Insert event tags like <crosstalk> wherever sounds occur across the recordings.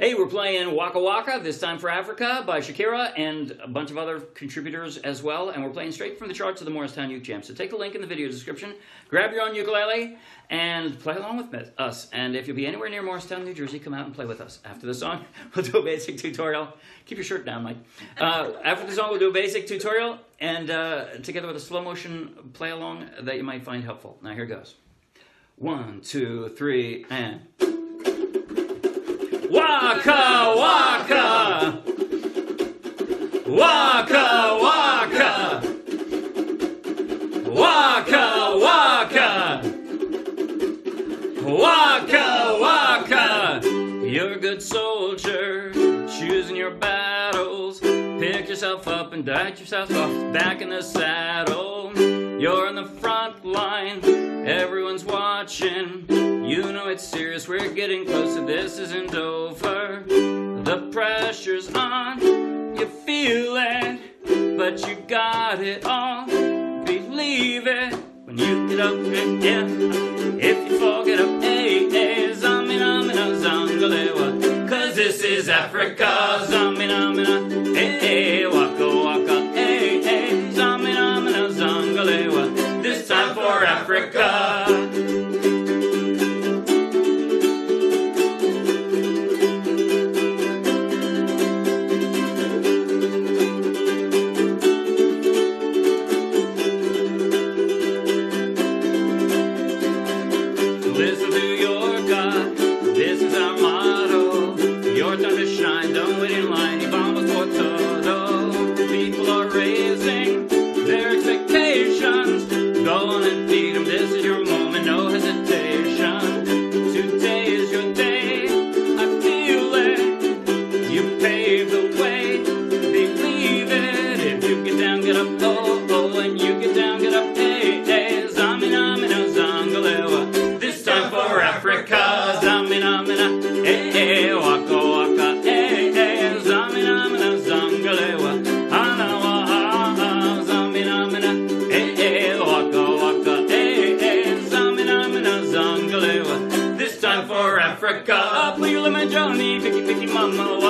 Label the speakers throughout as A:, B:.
A: Hey, we're playing Waka Waka, This Time for Africa by Shakira and a bunch of other contributors as well. And we're playing straight from the charts of the Morristown Uke Jam. So take the link in the video description, grab your own ukulele, and play along with us. And if you'll be anywhere near Morristown, New Jersey, come out and play with us. After the song, <laughs> we'll do a basic tutorial. Keep your shirt down, Mike. Uh, after the song, we'll do a basic tutorial and uh, together with a slow motion play along that you might find helpful. Now, here goes. One, two, three, and. Waka waka. Waka waka. Waka waka. Waka waka. You're a good soldier, choosing your battles. Yourself up and dart yourself off back in the saddle. You're in the front line, everyone's watching. You know it's serious, we're getting closer, this isn't over. The pressure's on, you feel it, but you got it all. Believe it when you get up, yeah. Picky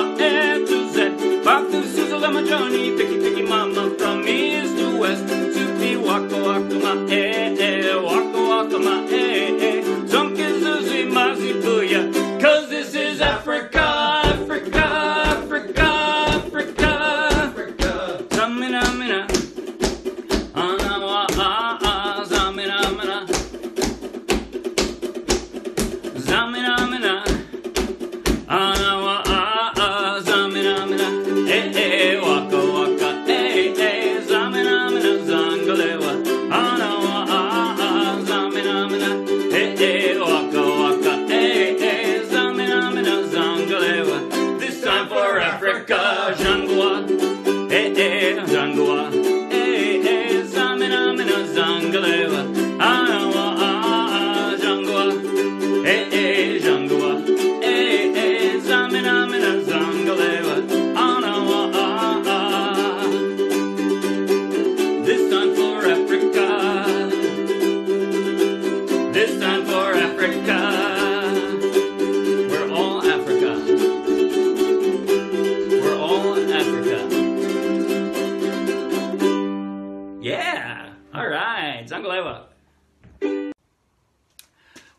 A: Yeah. All right. Zangalewa.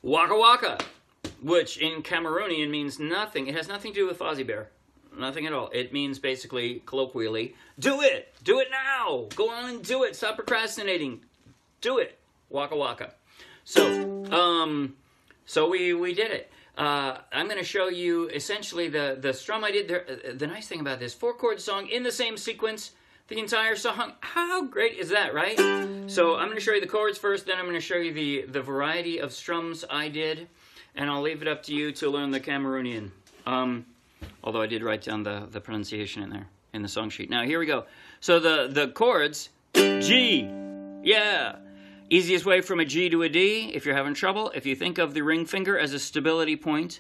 A: Waka Waka, which in Cameroonian means nothing. It has nothing to do with Fozzie Bear. Nothing at all. It means basically, colloquially, do it! Do it now! Go on and do it! Stop procrastinating! Do it! Waka Waka. So, um, so we, we did it. Uh, I'm going to show you essentially the, the strum I did. There. Uh, The nice thing about this four chord song in the same sequence, the entire song. How great is that, right? So I'm going to show you the chords first, then I'm going to show you the, the variety of strums I did, and I'll leave it up to you to learn the Cameroonian. Um, although I did write down the, the pronunciation in there in the song sheet. Now here we go. So the, the chords, G, yeah. Easiest way from a G to a D, if you're having trouble, if you think of the ring finger as a stability point,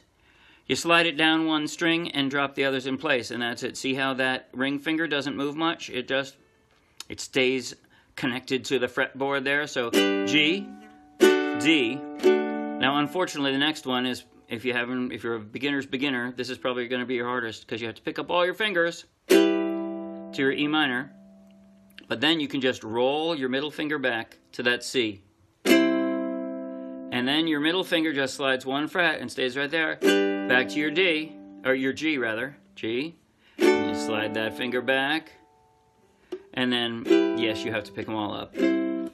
A: you slide it down one string and drop the others in place, and that's it. See how that ring finger doesn't move much? It just, it stays connected to the fretboard there. So G, D. Now, unfortunately, the next one is if you haven't, if you're a beginner's beginner, this is probably going to be your hardest because you have to pick up all your fingers to your E minor. But then you can just roll your middle finger back to that C. And then your middle finger just slides one fret and stays right there. Back to your D, or your G rather, G. You slide that finger back. And then, yes, you have to pick them all up.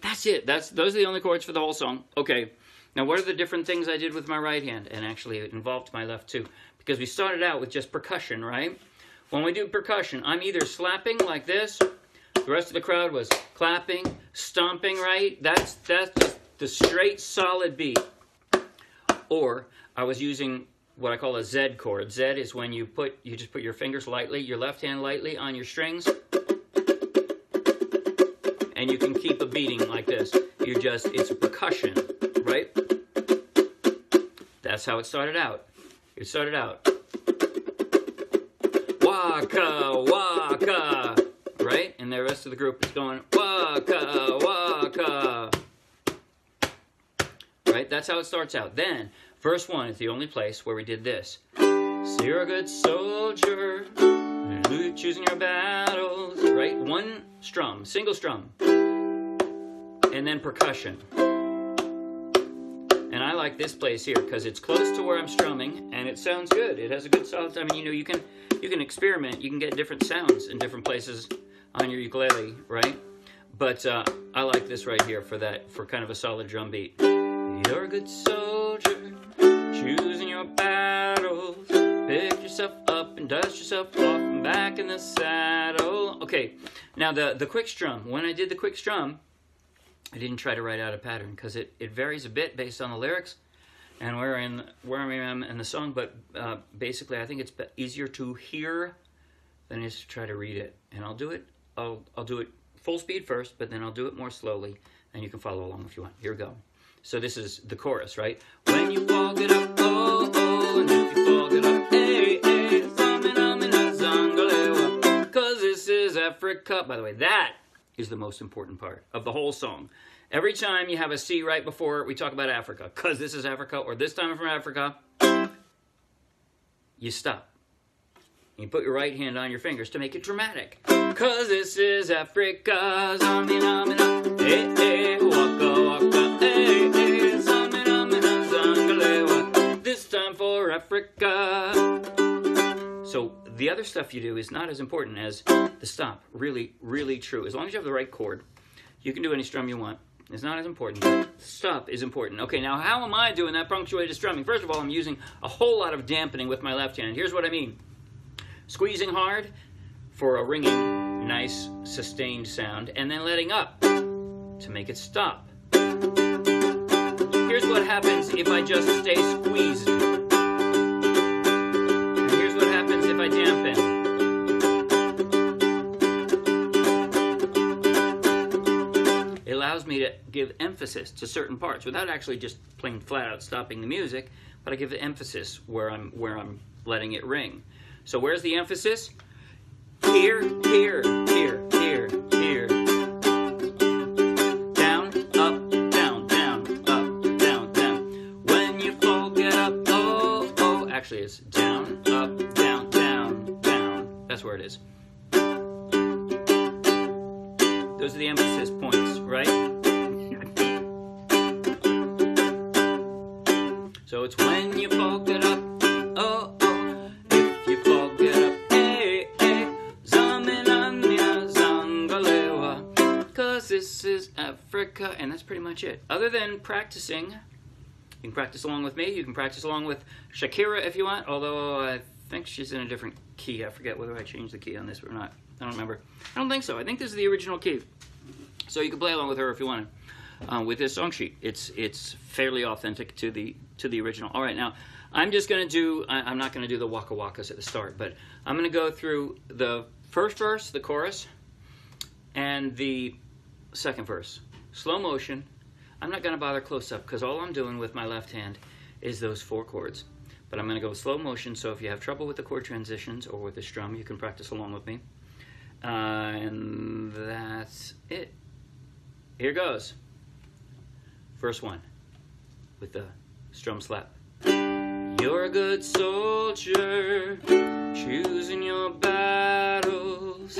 A: That's it. That's Those are the only chords for the whole song. Okay. Now, what are the different things I did with my right hand? And actually, it involved my left too. Because we started out with just percussion, right? When we do percussion, I'm either slapping like this. The rest of the crowd was clapping, stomping, right? That's, that's the straight, solid beat. Or I was using what I call a Z chord. Z is when you put you just put your fingers lightly, your left hand lightly on your strings, and you can keep a beating like this. You just it's percussion, right? That's how it started out. It started out waka waka, right? And the rest of the group is going waka waka. Right? That's how it starts out. Then, verse 1 is the only place where we did this. So you're a good soldier, choosing your battles, right? One strum, single strum, and then percussion. And I like this place here because it's close to where I'm strumming and it sounds good. It has a good solid. I mean, you know, you can you can experiment. You can get different sounds in different places on your ukulele, right? But uh, I like this right here for that for kind of a solid drum beat. You're a good soldier, choosing your battles. Pick yourself up and dust yourself off and back in the saddle. Okay, now the, the quick strum. When I did the quick strum, I didn't try to write out a pattern because it, it varies a bit based on the lyrics and where in where I am in the song. But uh, basically, I think it's easier to hear than it is to try to read it. And I'll do it. I'll I'll do it full speed first, but then I'll do it more slowly, and you can follow along if you want. Here we go. So this is the chorus, right? When you walk it up, oh, oh, and if you up, hey, hey, cause this is Africa. By the way, that is the most important part of the whole song. Every time you have a C right before it, we talk about Africa, cause this is Africa, or this time I'm from Africa, you stop. You put your right hand on your fingers to make it dramatic. Cause this is Africa, zamina, mina, hey, hey, for Africa. So the other stuff you do is not as important as the stop. Really, really true. As long as you have the right chord, you can do any strum you want. It's not as important, stop is important. Okay, now how am I doing that punctuated strumming? First of all, I'm using a whole lot of dampening with my left hand. Here's what I mean. Squeezing hard for a ringing, nice, sustained sound, and then letting up to make it stop. Here's what happens if I just stay squeezed. Happens if I dampen. It allows me to give emphasis to certain parts without actually just plain flat out stopping the music, but I give the emphasis where I'm where I'm letting it ring. So where's the emphasis? Here, here, here, here, here. Down, up, down, down, up, down, down. When you fall, get up, oh, oh. Actually, it's down, That's where it is. Those are the emphasis points, right? So it's when you fall, it up, oh, oh. If you fall, get up, hey, hey. Zaminanya zangalewa. Cause this is Africa. And that's pretty much it. Other than practicing, you can practice along with me. You can practice along with Shakira if you want, although I think she's in a different key. I forget whether I changed the key on this or not. I don't remember. I don't think so. I think this is the original key. So you can play along with her if you want uh, with this song sheet. It's it's fairly authentic to the to the original. All right, now I'm just going to do. I, am not going to do the waka wakas at the start, but I'm going to go through the first verse, the chorus, and the second verse, slow motion. I'm not going to bother close up because all I'm doing with my left hand is those four chords. But I'm going to go slow motion. So if you have trouble with the chord transitions or with the strum, you can practice along with me. Uh, and that's it. Here goes. First 1 with the strum slap. You're a good soldier, choosing your battles.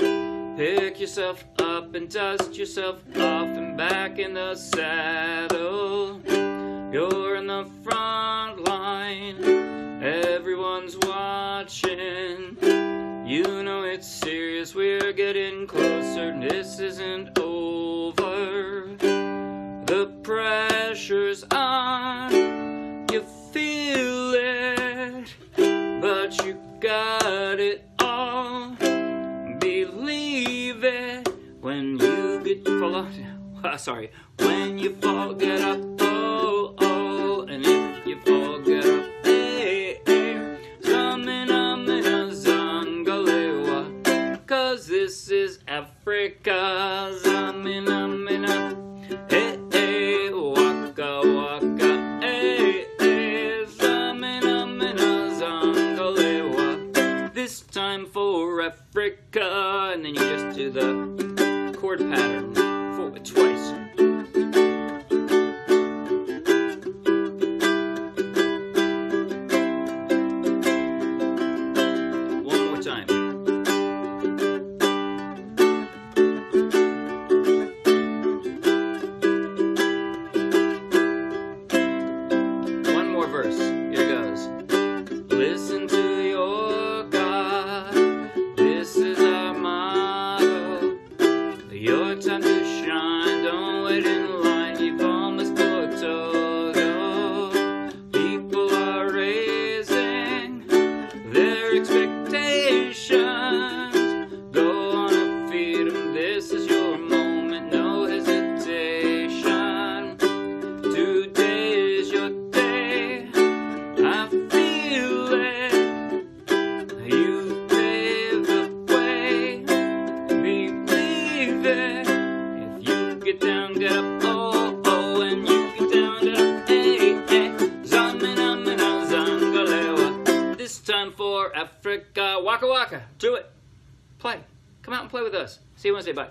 A: Pick yourself up and dust yourself off and back in the saddle. You're in the front line, watching. You know it's serious, we're getting closer, this isn't over. The pressure's on, you feel it, but you got it all. Believe it when you get fall out. <laughs> Sorry, when you fall, get up. Oh, oh, and this time to shine. Don't wait with us. See you Wednesday. Bye.